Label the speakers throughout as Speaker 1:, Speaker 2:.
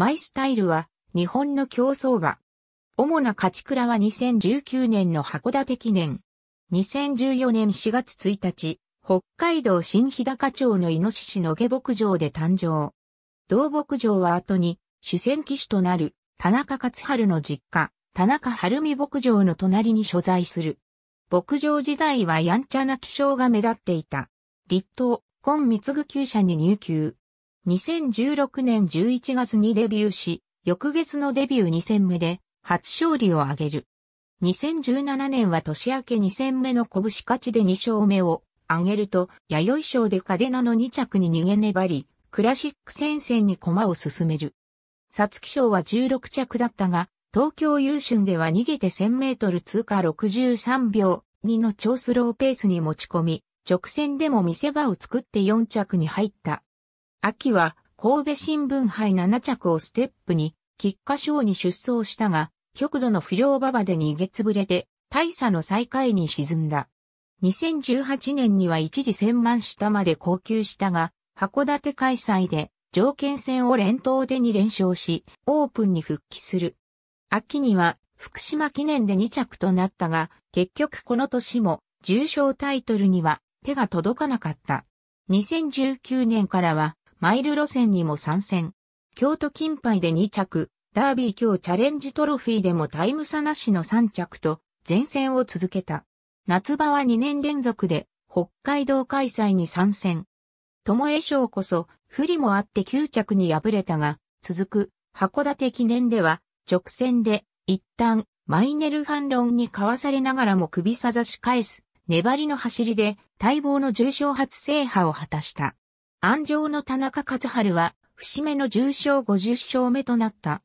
Speaker 1: マイスタイルは日本の競走馬。主な勝ち倉は2019年の函館記念。2014年4月1日、北海道新日高町のイノシシの下牧場で誕生。同牧場は後に主戦騎手となる田中勝春の実家、田中晴美牧場の隣に所在する。牧場時代はやんちゃな気象が目立っていた。立東、今三ぐ厩舎に入厩。2016年11月にデビューし、翌月のデビュー2戦目で初勝利を挙げる。2017年は年明け2戦目の拳勝ちで2勝目を挙げると、弥生賞でカデナの2着に逃げ粘り、クラシック戦線に駒を進める。皐月賞は16着だったが、東京優春では逃げて1000メートル通過63秒2の超スローペースに持ち込み、直線でも見せ場を作って4着に入った。秋は神戸新聞杯7着をステップに、菊花賞に出走したが、極度の不良馬場で逃げつぶれて、大差の最下位に沈んだ。2018年には一時1000万下まで高級したが、函館開催で条件戦を連投で2連勝し、オープンに復帰する。秋には福島記念で2着となったが、結局この年も重賞タイトルには手が届かなかった。2019年からはマイル路線にも参戦。京都金杯で2着、ダービー今日チャレンジトロフィーでもタイム差なしの3着と前線を続けた。夏場は2年連続で北海道開催に参戦。友江賞こそ不利もあって9着に敗れたが、続く函館記念では直線で一旦マイネル反論にかわされながらも首さざし返す粘りの走りで待望の重賞初制覇を果たした。安城の田中和春は、節目の重賞50勝目となった。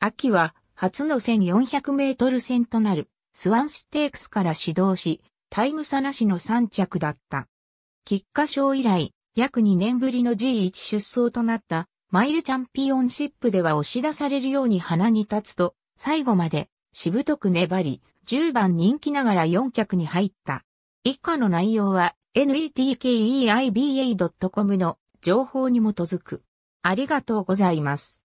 Speaker 1: 秋は、初の1400メートル戦となる、スワンステークスから始動し、タイム差なしの3着だった。菊花賞以来、約2年ぶりの G1 出走となったマイルチャンピオンシップでは押し出されるように鼻に立つと、最後までしぶとく粘り、10番人気ながら4着に入った。以下の内容は netkeiba.com の情報に基づく。ありがとうございます。